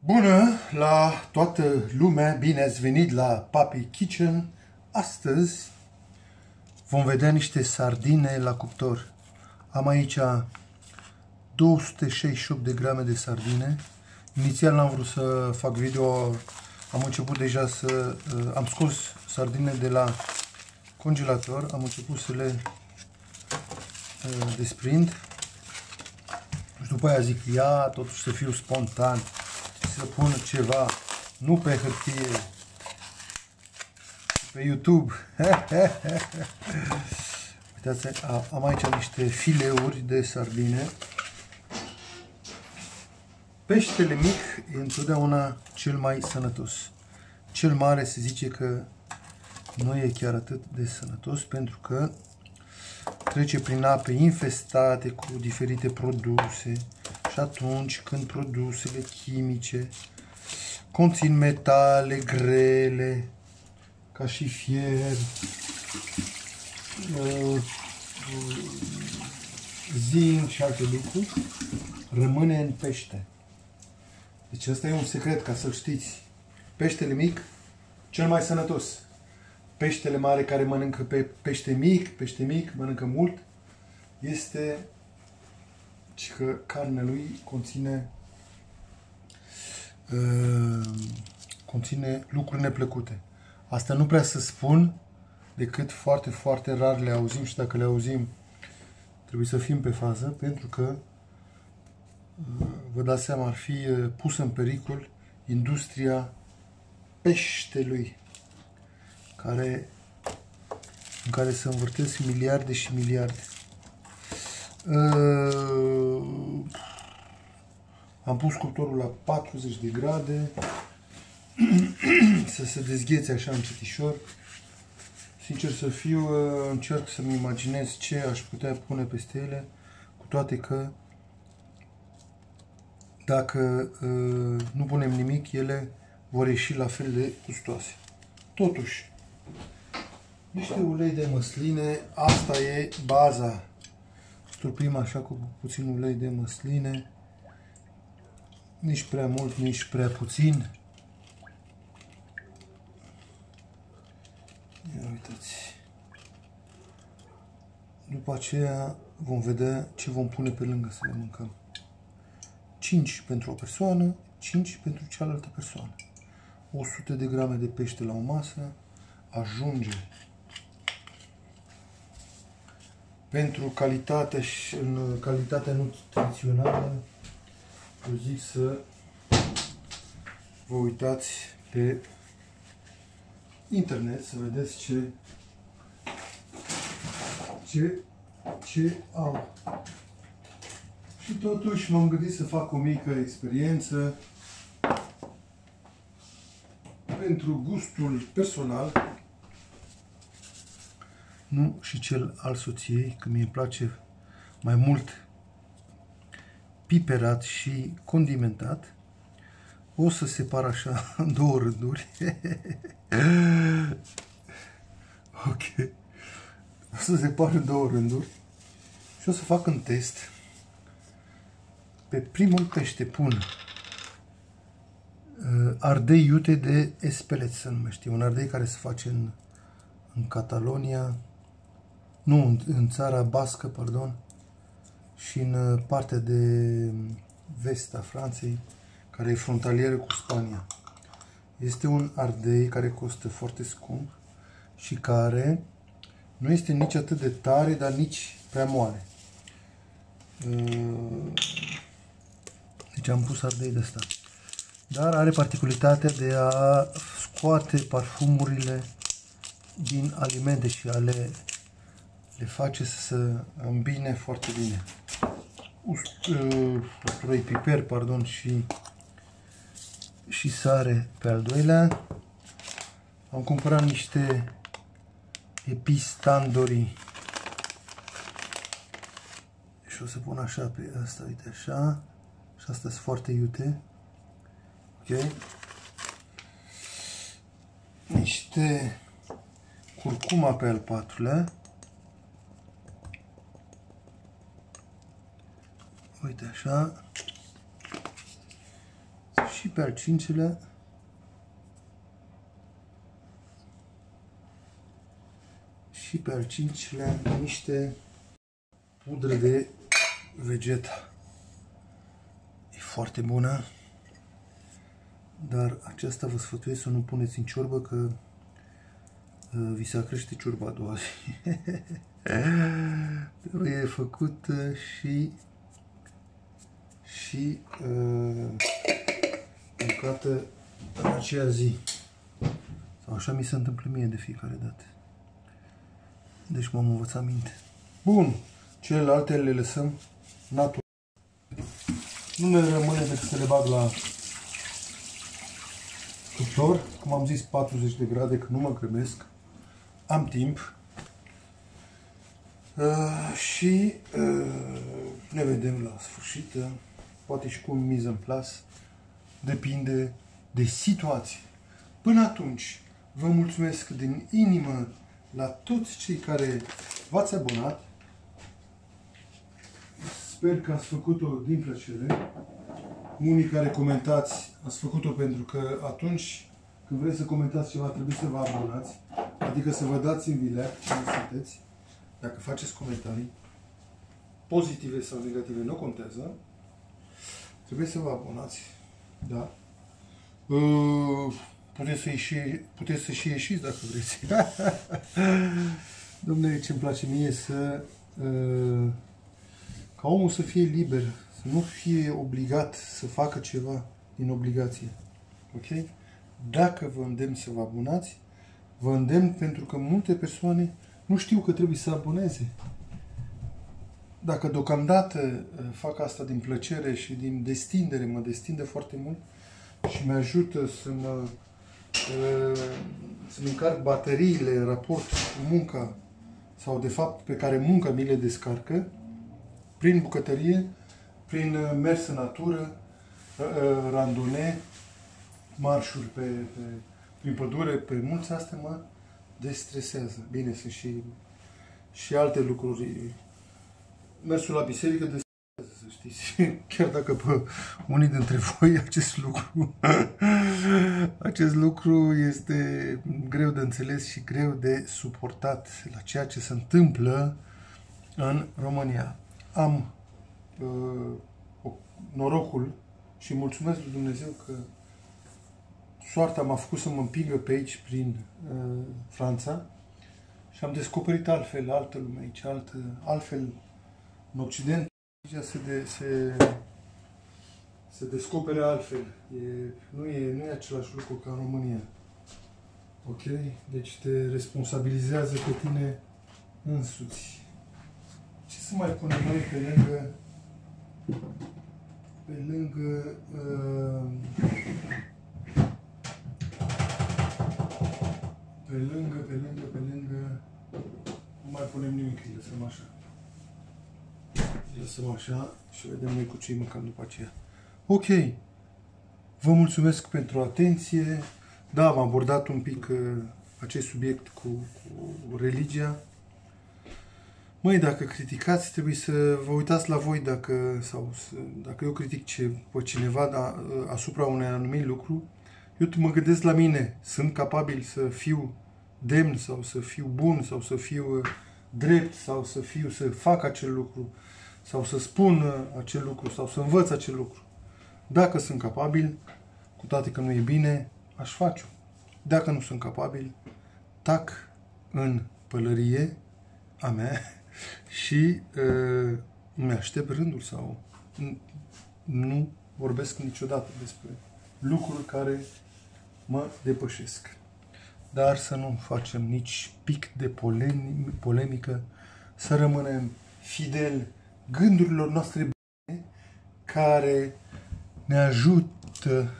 Bună la toată lumea, bine ați venit la Papi Kitchen. Astăzi vom vedea niște sardine la cuptor. Am aici 268 de grame de sardine. Inițial n-am vrut să fac video, am început deja să... am scos sardine de la congelator, am început să le uh, desprind. Și după aia zic, ia, totuși să fiu spontan să pun ceva, nu pe hârtie, pe YouTube. Uitați, am aici niște fileuri de sardine. Peștele mic e întotdeauna cel mai sănătos. Cel mare se zice că nu e chiar atât de sănătos pentru că trece prin ape infestate cu diferite produse, și atunci când produsele chimice conțin metale grele, ca și fier, uh, zinc și alte lucruri, rămâne în pește. Deci asta e un secret ca să știți. Peștele mic, cel mai sănătos. Peștele mare care mănâncă pe pește mic, pește mic, mănâncă mult, este ci că carnea lui conține uh, conține lucruri neplăcute. Asta nu prea să spun decât foarte, foarte rar le auzim și dacă le auzim trebuie să fim pe fază pentru că uh, vă dați seama ar fi uh, pusă în pericol industria peștelui care, în care se învârtesc miliarde și miliarde. Uh, am pus cuptorul la 40 de grade să se dezghețe așa încetișor. Sincer să fiu, uh, încerc să-mi imaginez ce aș putea pune peste ele, cu toate că dacă uh, nu punem nimic, ele vor ieși la fel de gustoase. Totuși, niște ulei de măsline, asta e baza Stupim așa cu puțin ulei de măsline. Nici prea mult, nici prea puțin. Ia uitați. După aceea vom vedea ce vom pune pe lângă să le mâncăm. 5 pentru o persoană, 5 pentru cealaltă persoană. 100 de grame de pește la o masă ajunge pentru calitate și în calitatea nutrițională, eu zic să vă uitați pe internet să vedeți ce ce ce au. Și totuși m-am gândit să fac o mică experiență pentru gustul personal nu și cel al soției, că mie îmi place mai mult piperat și condimentat. O să separ așa în două rânduri. ok. O să separ în două rânduri și o să fac un test. Pe primul pește pun uh, ardei iute de espelet, să numește. Un ardei care se face în, în Catalonia, nu, în, în țara bască, pardon, și în uh, partea de vest a Franței, care e frontalieră cu Spania. Este un ardei care costă foarte scump și care nu este nici atât de tare, dar nici prea moare. Uh, deci am pus ardei de asta. Dar are particularitatea de a scoate parfumurile din alimente și a le le face să se îmbine foarte bine. Uh, usturoi, piper, pardon, și, și sare pe al doilea. Am cumpărat niște epistandori și o să pun așa pe asta, uite așa. Și asta sunt foarte iute. Ok. Niște curcuma pe al patrulea. Uite așa. Și pe al cincilea și pe al cincilea niște pudră de vegeta. E foarte bună, dar aceasta vă sfătuiesc să nu puneți în ciorbă că uh, vi se crește ciorba a doua zi. Trebuie făcut și și uh, mâncată în aceea zi. Sau așa mi se întâmplă mie de fiecare dată. Deci m-am învățat minte. Bun. Celelalte le lăsăm natural. Nu ne rămâne decât să le bag la cuptor. Cum am zis, 40 de grade, că nu mă grăbesc. Am timp. Uh, și uh, ne vedem la sfârșit. Uh, poate și cu un miză în plas. Depinde de situație. Până atunci, vă mulțumesc din inimă la toți cei care v-ați abonat. Sper că ați făcut-o din plăcere. Unii care comentați, ați făcut-o pentru că atunci când vreți să comentați ceva, trebuie să vă abonați. Adică să vă dați în vilea cine sunteți. Dacă faceți comentarii, pozitive sau negative, nu contează. Trebuie să vă abonați. Da. Uh, puteți să, ieși, puteți să și ieșiți dacă vreți. Domnule, ce îmi place mie să uh, ca omul să fie liber, să nu fie obligat să facă ceva din obligație. Ok? Dacă vă îndemn să vă abonați, vă îndemn pentru că multe persoane nu știu că trebuie să aboneze. Dacă deocamdată uh, fac asta din plăcere și din destindere, mă destinde foarte mult și mi ajută să mă uh, să-mi încarc bateriile în raport cu munca sau de fapt pe care munca mi le descarcă, prin bucătărie, prin uh, mers în natură, randone, marșuri pe, pe, prin pădure, pe mulți astea mă destresează. Bine, sunt și, și alte lucruri. Mersul la biserică destresează, să știți. Chiar dacă pe unii dintre voi acest lucru acest lucru este greu de înțeles și greu de suportat la ceea ce se întâmplă în România. Am uh, norocul și mulțumesc lui Dumnezeu că soarta m-a făcut să mă împingă pe aici prin uh, Franța și am descoperit altfel, altă lume aici, altă, altfel în Occident aici se, de, se, se descopere altfel. E, nu, e, nu e același lucru ca în România. Ok? Deci te responsabilizează pe tine însuți. Ce să mai punem noi pe lângă pe lângă uh, pe lângă, pe lângă, pe lângă, nu mai punem nimic, îi lăsăm așa. Îi lăsăm așa și vedem noi cu ce mâncăm după aceea. Ok, vă mulțumesc pentru atenție. Da, am abordat un pic uh, acest subiect cu, cu religia. Măi, dacă criticați, trebuie să vă uitați la voi dacă, sau să, dacă eu critic ce, pe cineva da, uh, asupra unui anumit lucru, eu mă gândesc la mine, sunt capabil să fiu demn sau să fiu bun sau să fiu uh, drept sau să fiu să fac acel lucru sau să spun uh, acel lucru sau să învăț acel lucru. Dacă sunt capabil, cu toate că nu e bine, aș face-o. Dacă nu sunt capabil, tac în pălărie a mea și uh, îmi aștept rândul sau nu vorbesc niciodată despre lucruri care mă depășesc. Dar să nu facem nici pic de polemică, să rămânem fideli gândurilor noastre bune care ne ajută